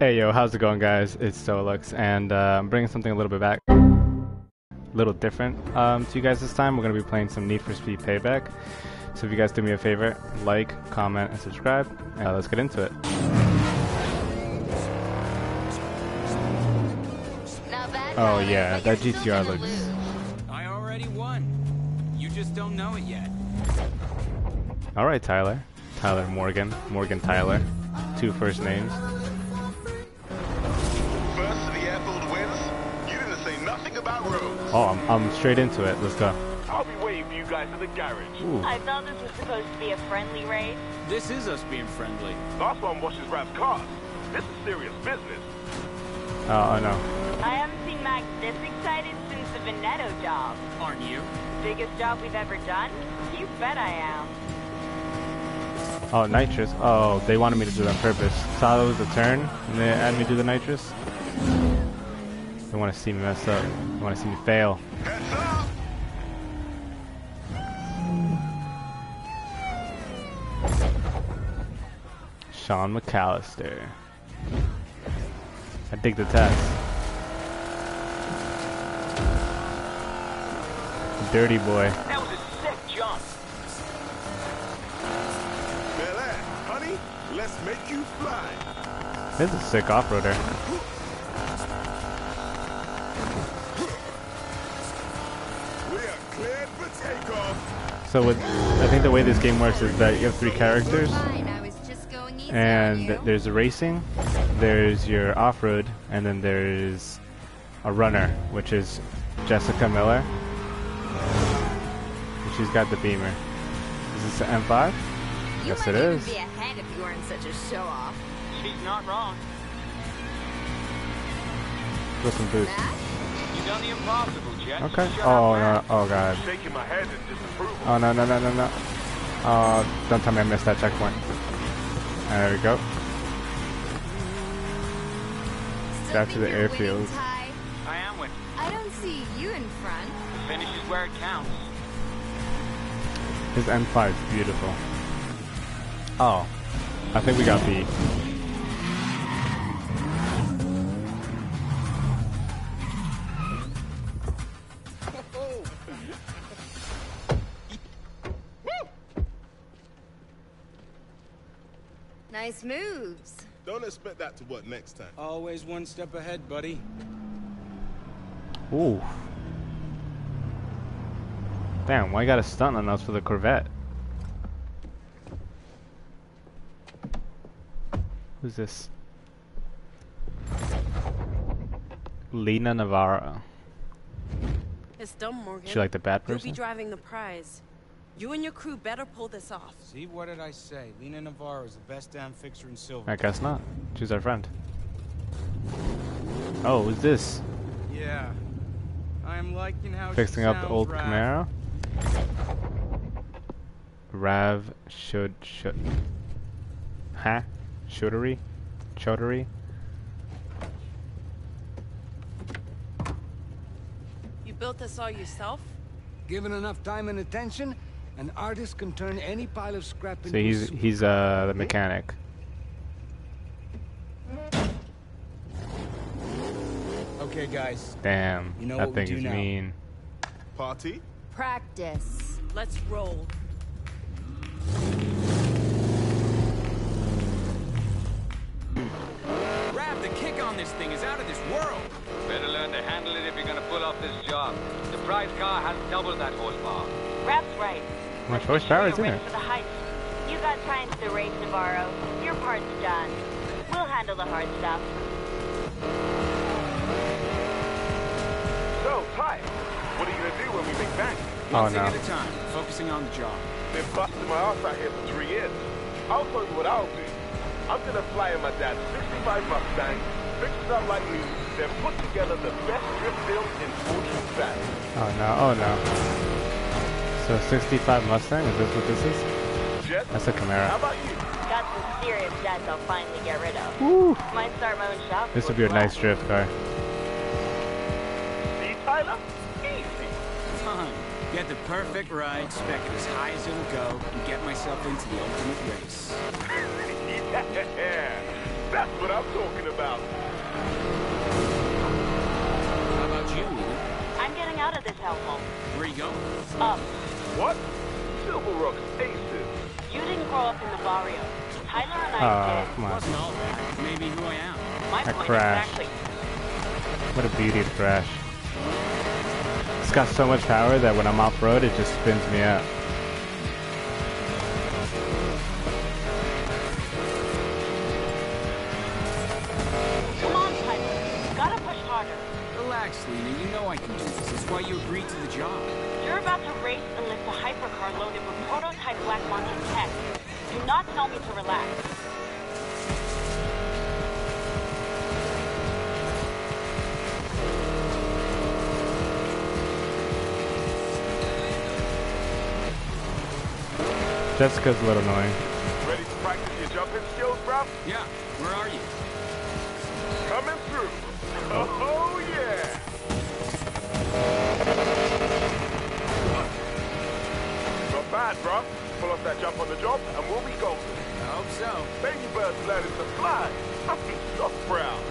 Hey yo, how's it going guys? It's Solux and uh, I'm bringing something a little bit back. A little different um, to you guys this time. We're going to be playing some Need for Speed Payback. So if you guys do me a favor, like, comment, and subscribe. Uh, let's get into it. Oh yeah, that GTR looks... I already won. You just don't know it yet. Alright Tyler. Tyler Morgan. Morgan Tyler. Two first names. Oh, I'm, I'm straight into it. Let's go. I'll be waiting for you guys in the garage. Ooh. I thought this was supposed to be a friendly race. This is us being friendly. Last one washes Rav's cars. This is serious business. Oh, oh no. I haven't seen Max this excited since the Veneto job. Aren't you? Biggest job we've ever done? You bet I am. Oh, nitrous. Oh, they wanted me to do that on purpose. Saw it was a turn, and they had me do the nitrous. They want to see me mess up. They want to see me fail. Sean McAllister. I dig the test. Dirty boy. That was a sick jump. Bel honey, let's make you fly. This is a sick off-roader. So with, I think the way this game works is that you have three characters, and there's a racing, there's your off-road, and then there's a runner, which is Jessica Miller. And she's got the Beamer. Is this an M5? You Yes, might it even be ahead if you weren't such a show-off. She's not wrong. With some boost. Matt? You done the impossible, Jet. Okay. Oh no! Oh god! Shaking my head in disapproval. Oh no! No! No! No! No! Oh! Don't tell me I missed that checkpoint. There we go. Still Back to the you're airfield. Ty? I am with I don't see you in front. The finish is where it counts. His M5 is beautiful. Oh, I think we got beat. Nice moves. Don't expect that to work next time. Always one step ahead, buddy. Ooh. Damn, why you got a stunt on us for the Corvette? Who's this? Lena Navarro. It's dumb, Morgan. She like the bad person? You'll be driving the prize. You and your crew better pull this off. See, what did I say? Lena Navarro is the best damn fixer in silver. I guess not. She's our friend. Oh, who's this? Yeah. I am liking how Fixing she up the old Rav. Camaro? Rav should should Huh? Shootery? Chotery? You built this all yourself? Given enough time and attention, an artist can turn any pile of scrap So into a he's suit. he's uh the mechanic. Okay, guys. Damn, You know that what we thing do is now. mean. Party? Practice. Let's roll. Rav, the kick on this thing is out of this world. Better learn to handle it if you're gonna pull off this job. The prize car has double that horsepower. Rav's right. How much horsepower is in You're it? ready for the heist. You got time to the race, Navarro. Your part's done. We'll handle the hard stuff. So, Ty, what are you gonna do when we make bank? Oh One thing no. at a time, focusing on the job. Been busting my ass out here for three years. I'll tell you what I'll do. I'm gonna fly in my dad's 65 Mustang, fix it up like new, then put together the best drift build in Fortune Fat. Oh no, oh no. So 65 Mustang, is this what this is? Jet, That's a Camaro. how about you? Got some serious debts I'll finally get rid of. Woo! Might start my own shop. This would be a nice drift car. See, Tyler? Easy. Time. Get the perfect ride, spec it as high as it'll go, and get myself into the ultimate race. yeah. That's what I'm talking about. How about you, Ethan? I'm getting out of this hellhole. Where you going? Up. What? Silver Rock's aces. You didn't grow up in the barrio. Tyler and I Oh, did. come on. Wasn't all that. Maybe who I am. My I point crashed. exactly. What a beauty of crash. It's got so much power that when I'm off-road, it just spins me out. Jessica's a little annoying. Ready to practice your jumping skills, bro? Yeah. Where are you? Coming through. Oh, yeah. Not bad, bro. Pull off that jump on the job, and we'll be golden. I hope so. Baby bird's learning to fly. I'm so proud.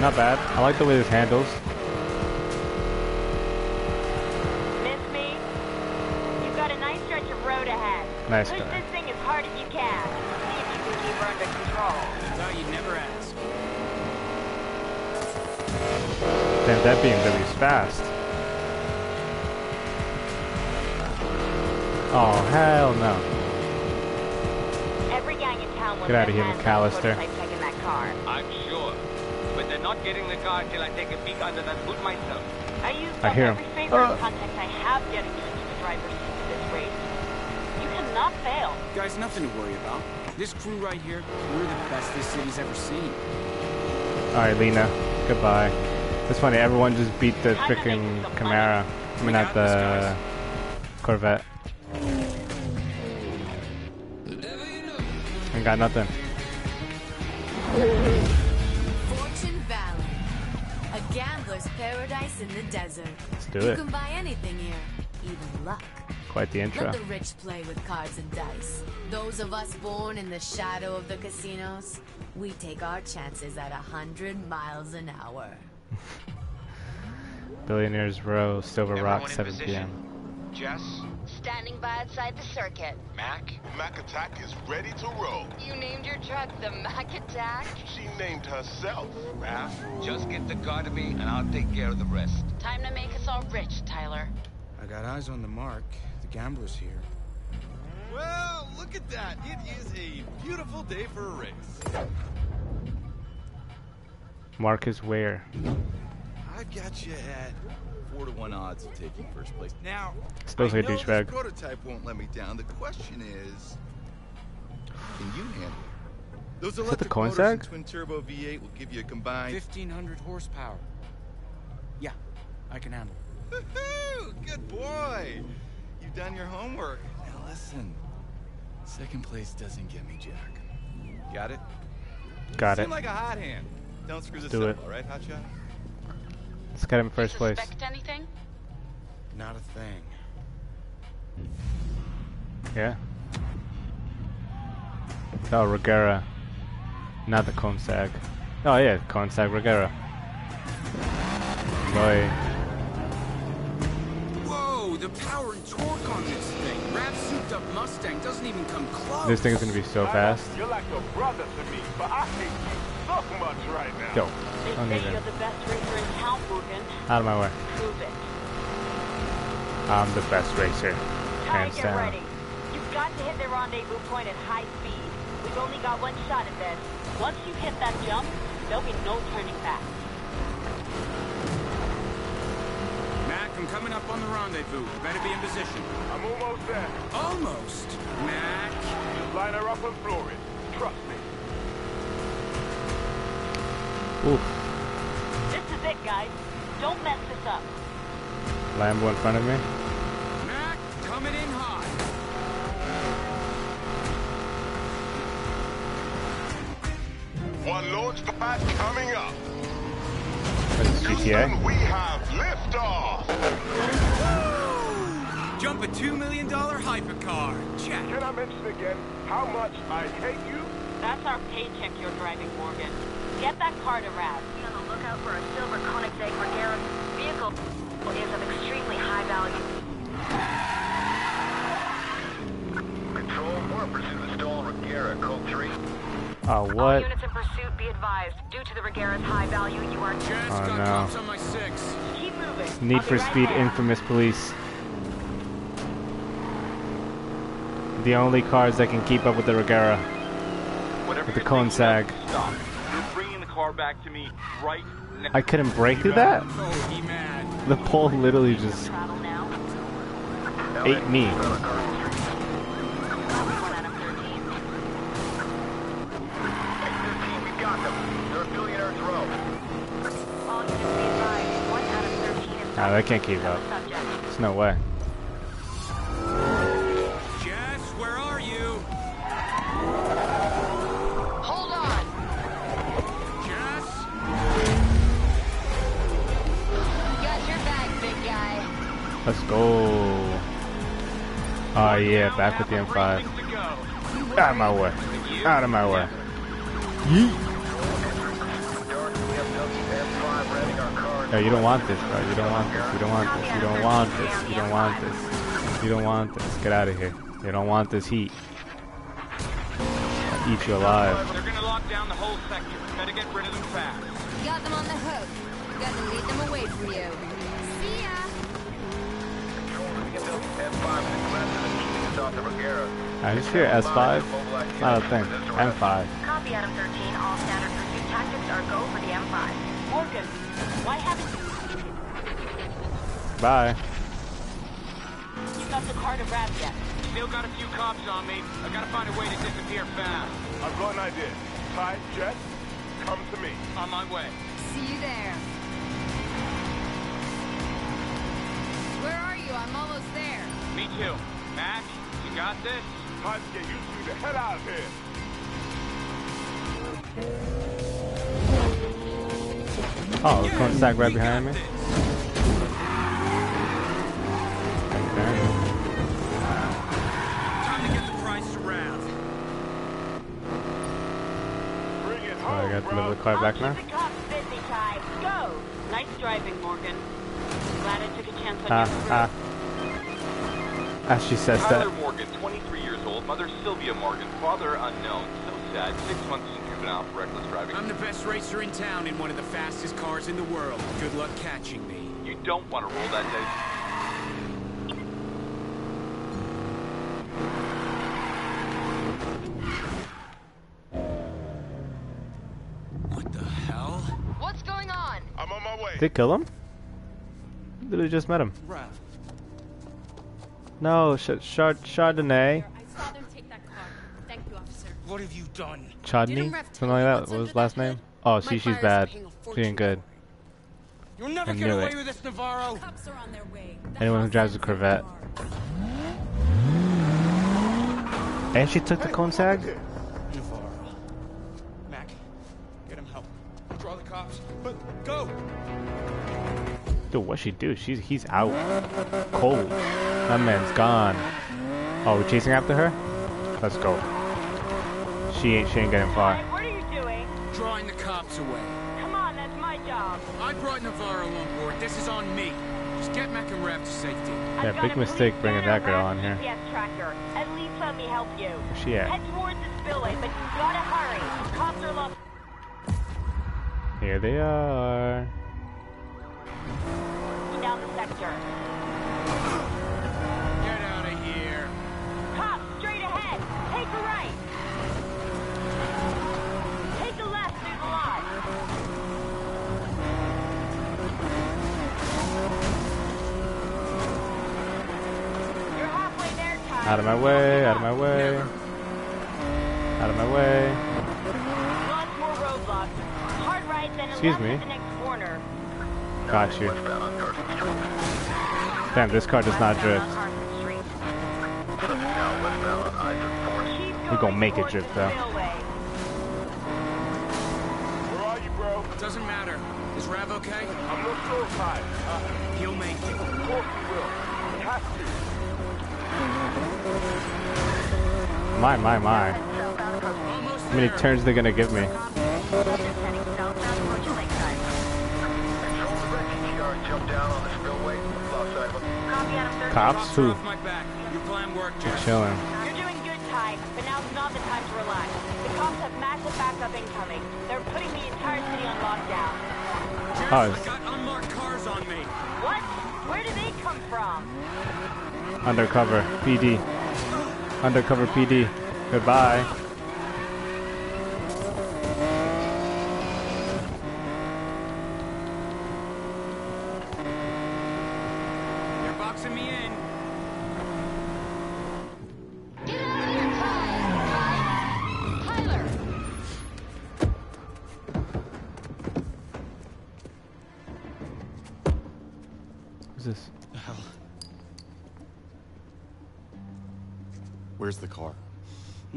Not bad. I like the way this handles. Nice Push try. this thing as hard as you can. See if you can keep her under control. Thought you'd never ask. Damn, that BMW's fast. Oh, hell no. Every gang in town Get out of here, McAllister. prototype tech in that car. I'm sure. But they're not getting the car till I take a peek under that hood myself. I used I up hear every him. favor Uh. and contact I have getting you into the driver's seat for this race. You cannot fail. Guys, nothing to worry about. This crew right here, we're the best this city's ever seen. Alright, Lena. Goodbye. It's funny, everyone just beat the freaking make some Camaro. I mean, not the. Corvette. Ain't got nothing. Fortune Valley. A gambler's paradise in the desert. Let's do you can buy anything here, even luck. Quite the intro. Let the rich play with cards and dice. Those of us born in the shadow of the casinos, we take our chances at a hundred miles an hour. Billionaires Row, Silver Rock, Everyone in 7 p.m. Jess, Standing by outside the circuit. Mac, Mac Attack is ready to roll. You named your truck the Mac Attack? She named herself. Rav, just get the car to me and I'll take care of the rest. Time to make us all rich, Tyler. I got eyes on the mark. The gambler's here. Well, look at that. It is a beautiful day for a race. Marcus Weir. I've got you at four to one odds of taking first place. Now, Still I like know douchebag. this prototype won't let me down. The question is, can you handle it? Those that the electric coin motors and twin turbo V8 will give you a combined 1500 horsepower. Yeah, I can handle it. Woo-hoo! Good boy. You've done your homework. Now listen. Second place doesn't get me Jack. Got it? Got it. Seem like a hot hand. Don't screw this Do up, it. all right, hotshot? Let's get him in first place. Suspect anything? Not a thing. Yeah. Oh, Regera. Not the Koenigsegg. Oh yeah, Koenigsegg Regera. Boy. Whoa, the power and torque on this thing. Rav's souped up Mustang doesn't even come close. This thing is gonna be so fast. You're like a brother to me, but I hate you so much right now. Yo. They Don't say you're the best racer in town, Mugen. Out of my way. Prove it. I'm the best racer. Ty, Hands get down. ready. You've got to hit the rendezvous point at high speed. We've only got one shot at this. Once you hit that jump, there'll be no turning back. I'm coming up on the rendezvous. You better be in position. I'm almost there. Almost. Mac. Just line her up and floor it. Trust me. Oof. This is it, guys. Don't mess this up. Lambo in front of me. Mac, coming in hot. One launch pad coming up. That's GTA. Houston, we have liftoff. Jump a $2 million hypercar. Check. Can I mention again how much I hate you? That's our paycheck you're driving, Morgan. Get that car to Rav. Be on the lookout for a silver Koenigsegg Regera vehicle is of extremely high value. Control, we're in pursuit of stolen Regera, code 3. Oh, All what? units in pursuit be advised. Due to the Regera's high value, you are Just Oh, got no. cops on my six. Keep moving. Need for Speed. Infamous Police. The only cars that can keep up with the Regera. Whatever With the you're Koenigsegg. Stop. You're bringing the car back to me right now. I couldn't break through that? He mad. The pole literally just ate me. One out of 13. 815, we got them. They're at Billionaire's Row. All units be advised. One out of 13 is Nah, they can't keep up. subject. There's no way. Jess, where are you? Hold on. Jess? Got your back, big guy. Let's go. Oh yeah, back with the M5. Things to go. Out of my way. Out of my way. Yeet. No, you don't want this, bro. You don't want this. You don't want this. You don't want this. You don't want this. You don't want this. Get out of here. You don't want this heat. I'll eat you alive. They're gonna lock down the whole sector. Better get rid of them fast. Got them on the hook. Gotta lead them away from you. See ya. Control, the BMW M5 is aggressive and keeping us the Regera. I just hear S5. It's not a thing. M5. Copy Adam 13. All standard pursuit tactics are go for the M5. Morgan, why haven't Bye. you got the car to Rav yet? Still got a few cops on me. I gotta find a way to disappear fast. I've got an idea. Ty, Jess, come to me. On my way. See you there. Where are you? I'm almost there. Me too. Mac, you got this? Time to get you two the hell out of here. Oh, the cone stack right behind me. Okay. Time to get the price to Rav. Bring it I got to bro. deliver the car back now. Keep the cops busy, Ty. Go. Nice driving, Morgan. Glad I took a chance on Ah, ah. As she says that. Morgan, 23 years old. Mother Sylvia Morgan. Father unknown. So sad. Six months in juvenile for reckless driving. I'm the best racer in town in one of the fastest cars in the world. Good luck catching me. You don't want to roll that dice. What the hell? What's going on? I'm on my way. Did they kill him? Literally just met him. Rav. No, Ch- Chard- Chardonnay. I saw them take that car. Thank you, officer. What have you done? Chardney? Something like that. What was his last that name? Oh, My see, she's bad. paying She ain't good. You'll never I get knew away it. with this, Navarro. Cops are on their way. Anyone who drives a Corvette. And she took the Koenigsegg? Navarro. Mac, get him help. Draw the cops. But go! Dude, what she do? She's he's out. Cold. That man's gone. Oh, we chasing after her? Let's go. She ain't she ain't getting far. Ty, what are you doing? Drawing the cops away. Come on, that's my job. I brought Navarro on board. This is on me. Just get Mac and Rev to safety. Yeah, I've big mistake bringing that girl on here. GPS tracker. At least let me help you. Where's she at? Head towards the spillway, but you gotta hurry. Cops are lost. Here they are. down the sector. Out of my way, out of my way. Out of my way. Lots more roadblocks. Hard right, then a Excuse left me. the next corner. Got you. Damn, this car does not drift. We're gonna make it drift though. Where are you, bro? Doesn't matter. Is Rav okay? I'm not sure, Ty. Uh, He'll make it. of course he will. He has to. My, my, my. How many turns they gonna give me? Cops? Who? You're chilling. You're doing good, Ty, but now's not the time to relax. The cops have massive backup incoming. They're putting the entire city on lockdown. Oh, I got unmarked cars on me. What? Where do they come from? Undercover PD. Undercover PD. Goodbye.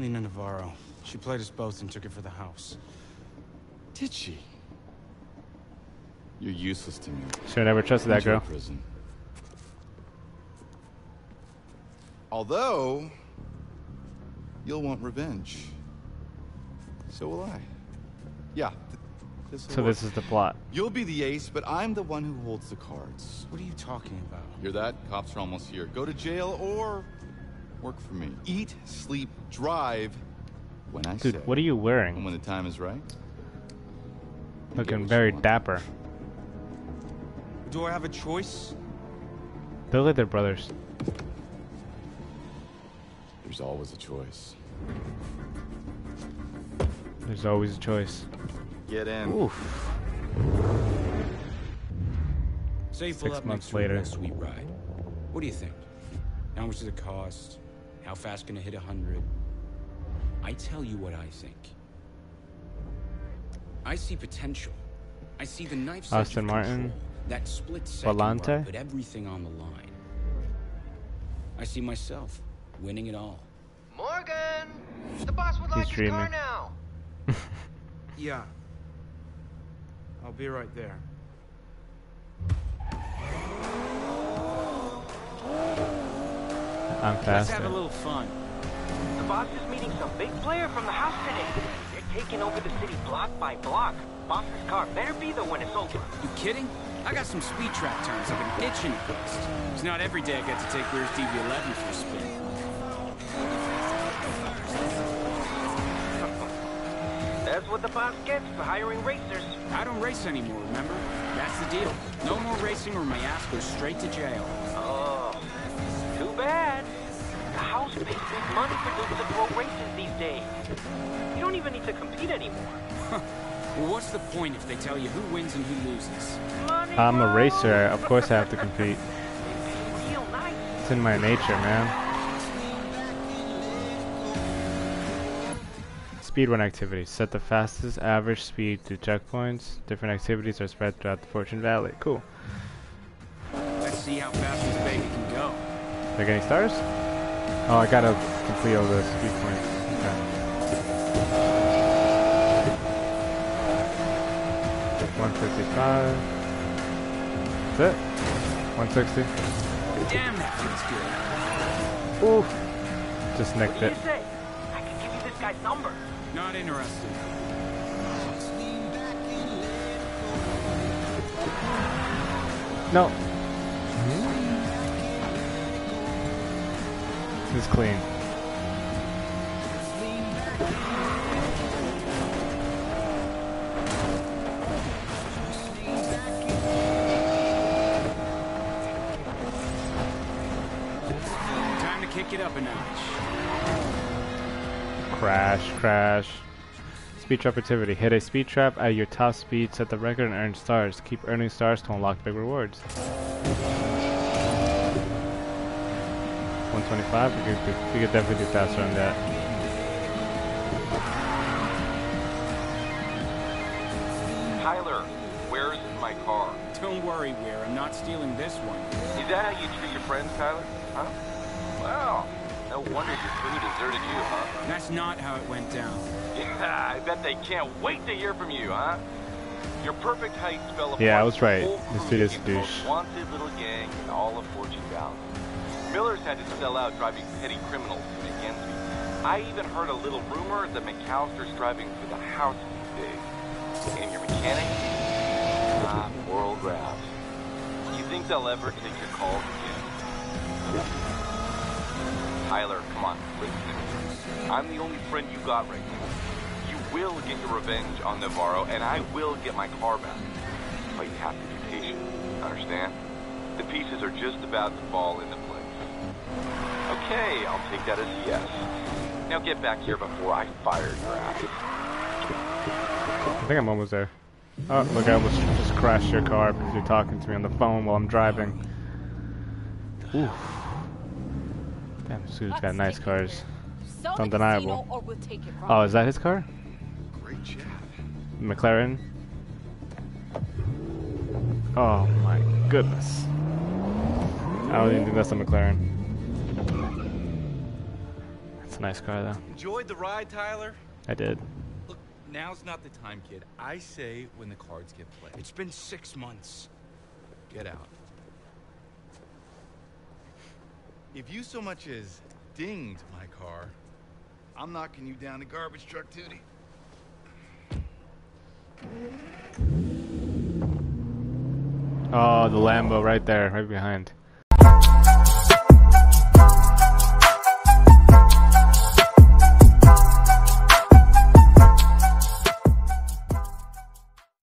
Lena Navarro. She played us both and took it for the house. Did she? You're useless to me. Should've never trusted that girl. Prison. Although, you'll want revenge. So will I. Yeah. th- So work. this is the plot. You'll be the ace, but I'm the one who holds the cards. What are you talking about? Hear that? Cops are almost here. Go to jail or work for me. Eat, sleep, drive when I Dude, say. what are you wearing? And wearing? when the time is right. Looking very dapper. Do I have a choice? They're like they're brothers. There's always a choice. There's always a choice. Get in. Oof. Say Six months next a later. sweet ride. What do you think? How much does it cost? How fast can it hit 100? I tell you what I think. I see potential. I see the knife's edge of Aston Martin. control. That split second where Volante. put everything on the line. I see myself winning it all. Morgan! The boss would He's like his car now. Yeah. I'll be right there. I'm Let's have a little fun. The boss is meeting some big player from the house today. They're taking over the city block by block. Boss's car better be there when it's over. You kidding? I got some speed trap turns I've been itching to bust. It's not every day I get to take Weir's DB11 for a spin. That's what the boss gets for hiring racers. I don't race anymore, remember? That's the deal. No more racing or my ass goes straight to jail. Oh, too bad. The house money for dudes that throw races these days. You don't even need to compete anymore. Well, what's the point if they tell you who wins and who loses? I'm a racer. Of course I have to compete. It's in my nature, man. Speedrun activities. Set the fastest average speed to checkpoints. Different activities are spread throughout the Fortune Valley. Cool. Let's see how fast this baby can go. They're getting stars? Oh, I gotta complete all the speed points. Okay. 155. That's it. 160. Damn, that feels good. Oof. Just What nicked do it. you say? I can give you this guy's number. Not interested. No. This is clean. Time to kick it up a notch. Crash, crash. Speed trap activity. Hit a speed trap at your top speed, set the record, and earn stars. Keep earning stars to unlock big rewards. 125? We could, we could definitely do faster on that. Tyler, where's my car? Don't worry, Weir. I'm not stealing this one. Is that how you treat your friends, Tyler? Huh? Wow. No wonder your crew deserted you, huh? That's not how it went down. Yeah, I bet they can't wait to hear from you, huh? Your perfect height fell apart. Yeah, I was right. The whole This dude is a became the most douche. wanted little gang in all of Fortune Valley. Miller's had to sell out driving petty criminals to make ends meet. I even heard a little rumor that McAllister's driving for the house these days. And your mechanic? Ah, poor old You think they'll ever take your calls again? Tyler, come on, listen. I'm the only friend you got right now. You will get your revenge on Navarro, and I will get my car back. But you have to be patient, understand? The pieces are just about to fall into place. Okay, I'll take that as a yes. Now get back here before I fire your ass. I think I'm almost there. Oh, look, I almost just crashed your car because you're talking to me on the phone while I'm driving. Oof. Damn, Sue's got nice cars. It's undeniable. casino or we'll take it from Oh, is that his car? Great job. McLaren? Oh my goodness. I don't even think that's a McLaren. A nice car though. Enjoyed the ride, Tyler? I did. Look, now's not the time, kid. I say when the cards get played. It's been six months. Get out. If you so much as dinged my car, I'm knocking you down to garbage truck duty. Oh, the Lambo right there, right behind.